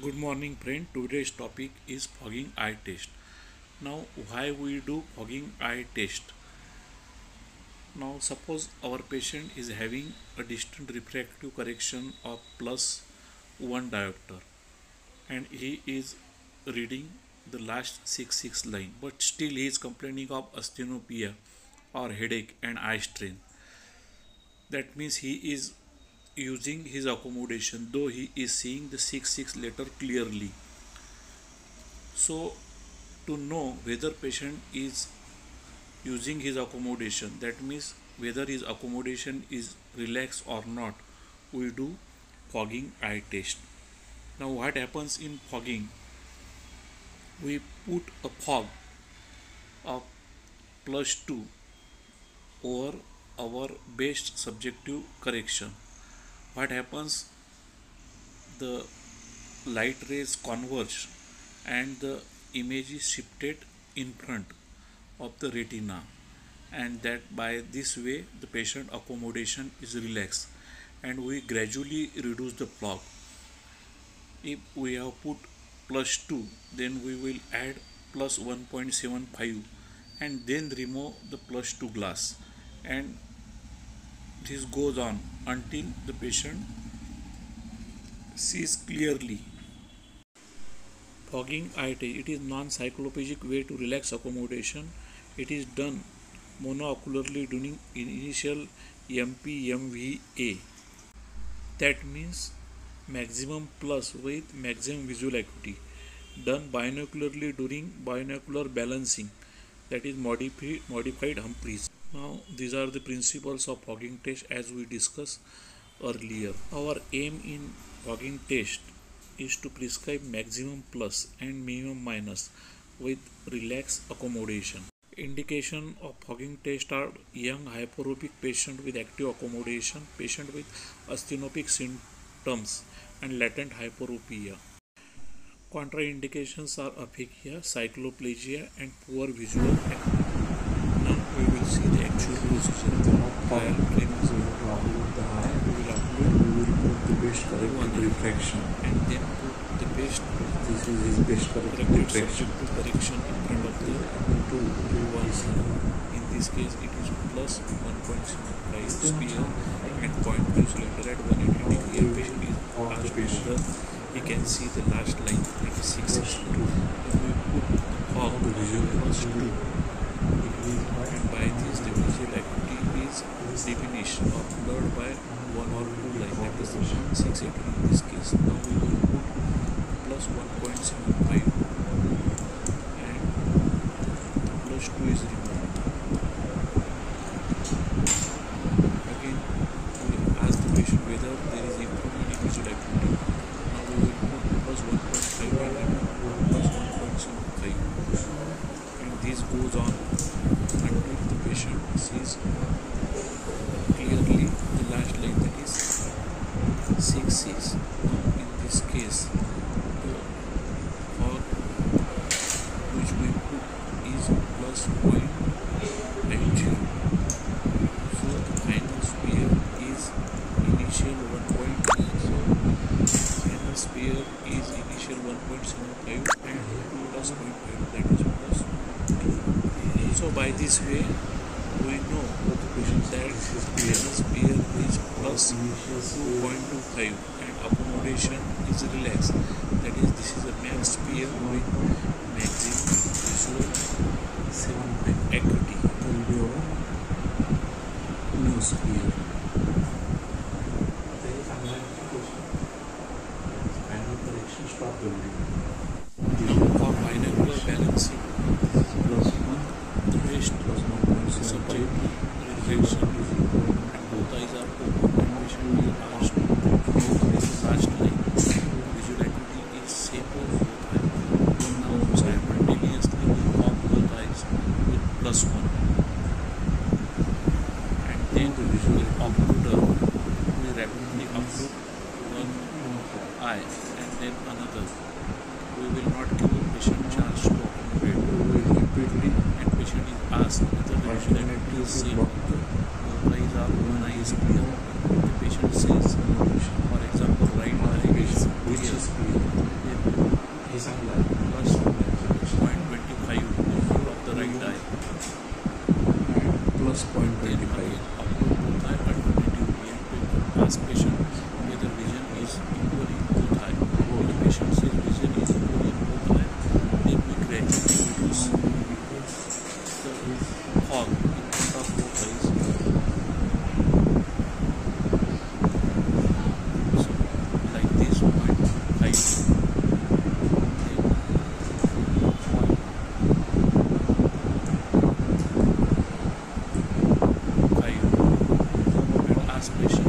Good morning friend. Today's topic is fogging eye test. Now why we do fogging eye test? Now suppose our patient is having a distant refractive correction of plus 1 diopter and he is reading the last 6 6 line but still he is complaining of asthenopia or headache and eye strain. That means he is using his accommodation though he is seeing the 6 6 letter clearly. So to know whether patient is using his accommodation that means whether his accommodation is relaxed or not we do fogging eye test. Now what happens in fogging? We put a fog of plus 2 over our best subjective correction what happens? The light rays converge and the image is shifted in front of the retina. And that by this way the patient accommodation is relaxed. And we gradually reduce the fog if we have put plus 2 then we will add plus 1.75 and then remove the plus 2 glass. And this goes on until the patient sees clearly. Fogging test. It is non-cycloplegic way to relax accommodation. It is done monocularly during initial MPMVA. That means maximum plus with maximum visual acuity. Done binocularly during binocular balancing. That is modified, modified Humphriss. Now these are the principles of fogging test as we discussed earlier. Our aim in fogging test is to prescribe maximum plus and minimum minus with relaxed accommodation. Indication of fogging test are young hyperopic patient with active accommodation, patient with asthenopic symptoms and latent hyperopia. Contraindications are aphakia, cycloplegia and poor visual acuity we will see the actual procedure while training we will upload we will put the best corrected refraction and then put the best this is his best corrected subjective correction in front of the two two ones in this case it is plus 1.75 sphere and 0.5 cylinder at 180 degree and patient is asked to the he can see the last line that is 6 then we put the fog the visual plus 2 and by this the visual acuity is diminished or blurred by one or two line that is 680 in this case now we will put plus 1.75 and plus 2 is removed again we ask the patient whether there is improvement in visual acuity now we will put plus 1.5 and remove plus 1.75 and this goes on until the patient sees clearly the last line that is 6 6 now in this case the fog which we put is plus 0.90 so the final sphere is initial 1 so final sphere is initial 1.75 and plus 0.5 that is plus 2 so by this way we know that sphere is plus 2.25 and accommodation is relaxed. That is this is a max sphere with maximum visual 7 acuity will be our new sphere final eyes and then another. We will not give patient charge to accommodate. We will repeatedly and patient is asked whether the patient is The Eyes are one eye is clear. The patient says, for example, right eye is which is clear. His eye plus 0.25 of the right eye. Plus 0.25. Upload both eye ask patient. translation.